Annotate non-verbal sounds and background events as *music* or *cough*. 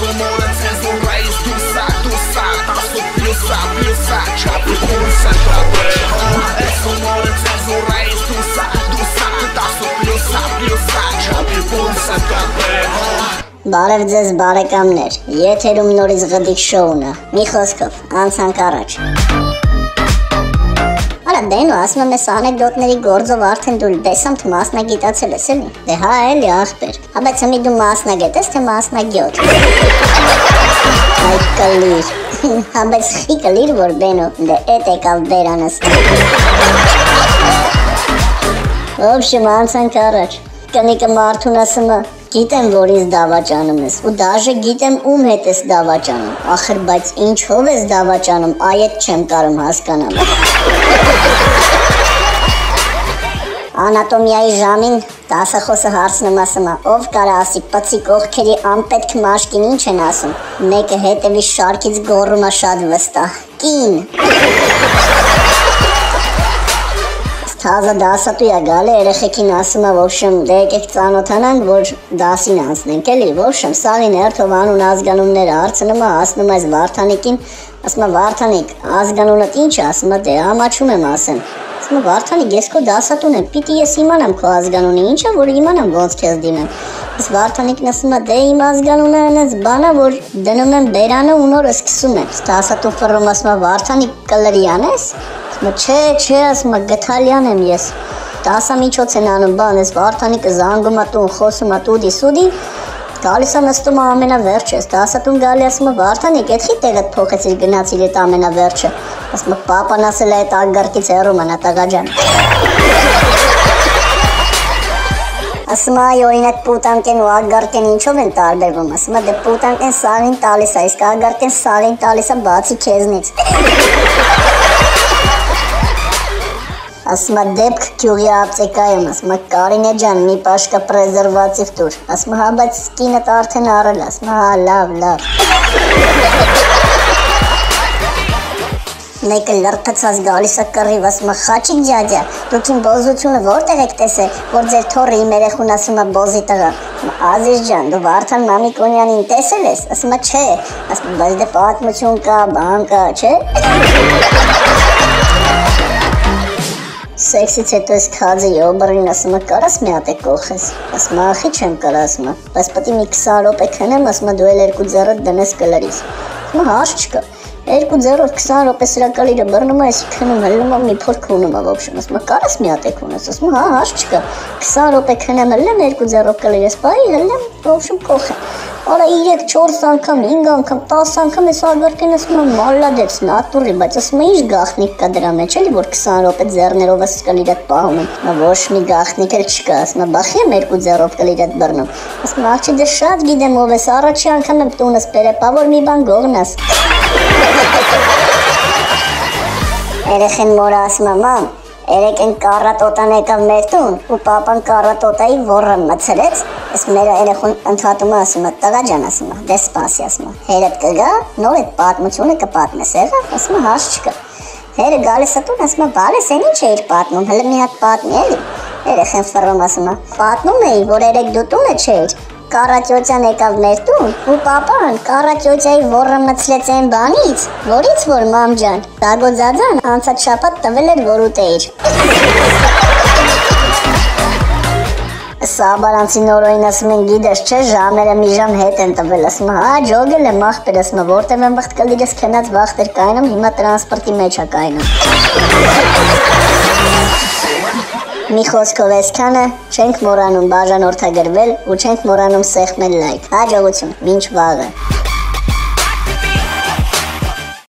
Sonora cenzura is do sa, do sa Tasso pilsa, pilsa Čapi pulsa, tope E sonora cenzura is do sa, do sa Tasso pilsa, pilsa Čapi pulsa, tope Բարև ձեզ բարեկամներ, եթերում նորից գդիկ շոուն է, մի խոսքով, անցանք առաջ։ Արա դենո ասում եմ ես անեկդոտների գործով արդեն դու տեսամ թե մասնագիտացել ես էլի։ Դե հա էլի ախպեր։ Հա բայց հիմի դու մասնագետ ես թե մասնագյոտ։ Այ կլիր։ *laughs* Հա բայց խի կլիր որ բենո, դե էտ եկավ բերանս։ Ոբշեմ անցանք առաջ։ Կնիկը մարդուն ասում է Գիտեմ, որից դավաճանում ես, ու դաժե գիտեմ ում հետ ես դավաճանում։ Ախր, բայց ինչով ես դավաճանում, այդ չեմ կարող հասկանալ։ Անատոմիայի ժամին դասախոսը հարցնում ասում է, ով կարա ասի, պծի կողքերի անպետք մաշկին ինչ են ասում։ Մեկը հետևի շարքից գոռում է շատ վստահ. Կին։ Թազա դասատու է գալի երեխեքին ասում է ոբշեմ դե եկեք ծանոթանանք որ դասին անցնենք էլի ոբշեմ սաղին հերթով անուն ազգանունները հարցնում է ասնում այս Վարդանիկին ասում է Վարդանիկ ազգանունդ ինչ է ասում է դե ամաչում եմ ասեմ ասում է Վարդանիկ ես քո դասատուն եմ պիտի ես իմանամ քո ազգանունը ինչ է որ իմանամ ոնց քեզ դիմեմ Իս Վարդանիկն ասում է դե իմ ազգանունը այնպես բան է որ դնում եմ բերանը ու նորը սկսում եմ դասատուն ֆռում ասում է Վարդանիկ կլրյան ես Մը չէ, չէ, ասում գթալյան եմ ես։ Դասամիջոց են անում բան, ես Վարդանիկը զանգում է տուն, խոսում է տուդի սուդի, գալիս է նստում ամենավերջը, դասատուն գալի ասում է Վարդանիկ, էդի տեղդ փոխեցիր գնացիր այդ ամենավերջը։ Ասում է պապան ասել է այդ ագարկից հեռու մնա տղաջան։ Ասում է այ օրինակ պուտանկեն ու ագարկեն ինչով են տարբերվում։ Ասում է դե պուտանկեն սաղին տալիս է, իսկ ագարկեն սաղին տալիս է բացի քեզնից ասում է դեպք գյուղի ապտեկայում, ասում է Կարինե ջան, մի պաշկա պրեզերվատիվ տուր։ Ասում է հա, բայց կինդ արդեն առել, ասում է հա, լավ, լավ։ Մեկը լրթացած գալիս է կռիվ, ասում է խաչիկ ջաջա, դուք իմ բոզությունը որտեղ եք տեսել, որ ձեր թորը իմ երեխուն ասում է բոզի տղա։ Ազիզ ջան, դու Վարդան Մամիկոնյանին տեսել ես։ Ասում է չէ։ Ասում բայց դե պատմություն կա, բան կա, չէ։ Սեքսից հետո ես քաձը յոբրին ասում եմ կարաս մի հատ է կողես ասում եմ ախի չեմ կարա ասում եմ բայց պետք է մի 20 րոպե քնեմ ասում եմ դու էլ երկու ձեռդ դնես կլրիս եմ հարց չկա երկու ձեռով 20 րոպե սրակալիրը բռնում ես քնում հելնում եմ մի փորք ունում եմ ոբշեմ ասում եմ կարաս մի հատ է քունես ասում եմ հա հարց չկա 20 րոպե քնեմ հելեմ երկու ձեռով կլիրես բայ հելեմ ոբշեմ կողեմ Արա 3-4 անգամ, 5 անգամ, 10 անգամ ես արգարկեն ասում եմ մալադեց, նատուրի, բայց ասում եմ ինչ գախնիկ կա դրա մեջ, էլի որ 20 րոպե ձեռներով ես կլիրդ պահում եմ։ Նա ոչ մի գախնիկ էլ չկա, ասում եմ բախի եմ երկու ձեռով կլիրդ բռնում։ Ասում եմ աղջի դե շատ գիտեմ ով ես, առաջի անգամ եմ տունս բերե, բա որ մի բան գողնաս։ Երեխեն մորը ասում եմ, մամ, Երեք են կարատոտան եկավ մեր տուն ու papan կարատոտայի ոռը մցրեց։ Ես մեր երեխուն ընդհատում ասում է, տղա ջան ասում է, դե սպասի ասում է։ Հերդ կգա, նոր այդ պատմությունը կպատնես, եղա, ասում է, հաշ չկա։ Հերը գալիս է տուն, ասում է, բալես, այն ինչ էիր պատմում, հələ մի հատ պատմի էլի։ Երեխեն ֆռում ասում է, պատմում էի, որ երեք դու տունը չէիր, Կարաճոճան եկավ մեր տուն ու papan Կարաճոճայի ոռը մցլեց այն բանից, որից որ մամ ջան, Դագոձաձան անցած շաբաթ տվել էր որ ուտեիր։ Սաբարանցի նորոին ասում են գիտես չէ ժամերը մի ժամ հետ են տվել ասում հա ջոգել եմ ախպեր ասում որտեղ եմ վախտ կլիրես քնած վախտեր կայնում հիմա տրանսպորտի մեջ է կայնում Մի խոսքով այսքանը չենք մոռանում բաժանորդագրվել ու չենք մոռանում սեղմել լայք։ Հաջողություն, ոչ վաղը։